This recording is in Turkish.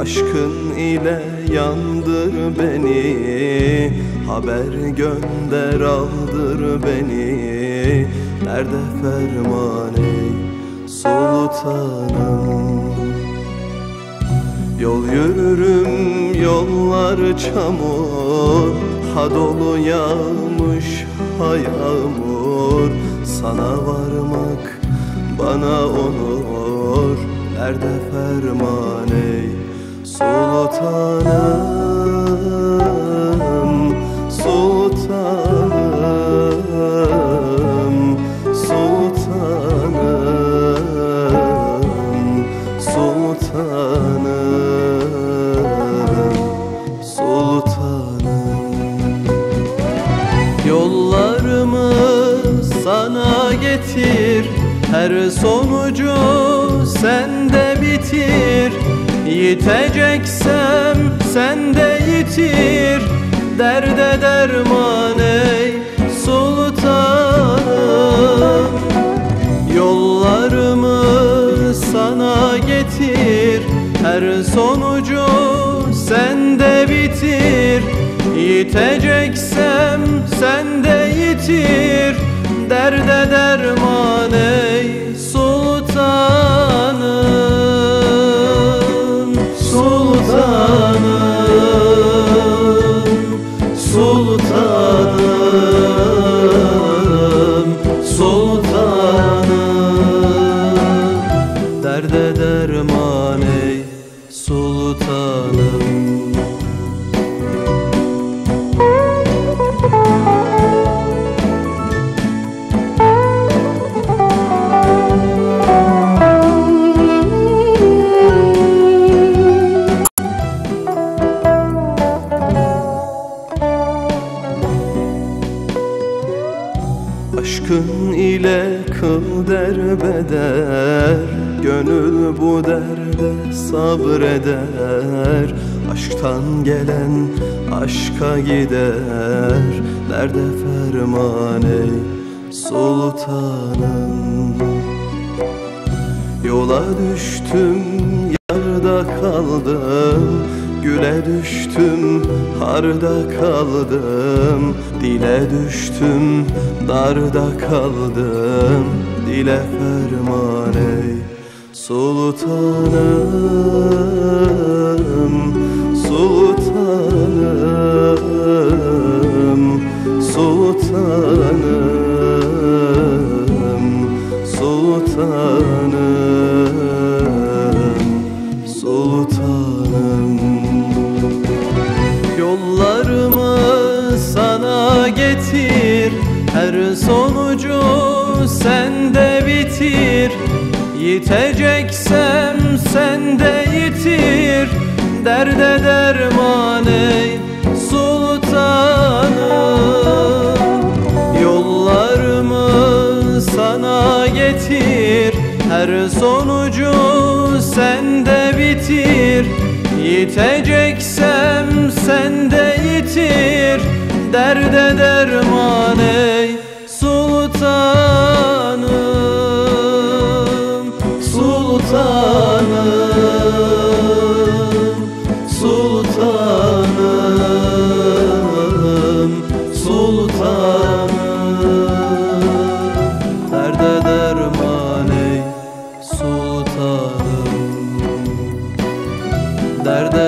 Aşkın ile yandır beni Haber gönder aldır beni. Nerede ferman ey sultanım? Yol yürürüm yollar çamur Ha dolu yağmış ha yağmur. Sana varmak bana onur Nerede ferman ey sultanım Sultanım Sultanım Sultanım Sultanım. Yollarımı sana getir Her sonucu sende bitir Yiteceksem sende yitir. Derde derman ey sultanım Yollarımı sana getir. Her sonucu sende bitir Yiteceksem sende yitir. Derde derman Aşkın ile kıl derbeder. Gönül bu derde sabreder. Aşktan gelen aşka gider. Nerede ferman ey sultanım? Yola düştüm yarda kaldım Güle düştüm harda kaldım. Dile düştüm darda kaldım. Dile ferman ey sultanım Sultanım Sultanım sende bitir. Yiteceksem sende yitir. Derde derman ey sultanım. Yollarımı sana getir. Her sonucu sende bitir. Yiteceksem sende yitir. Derde derman ey kadar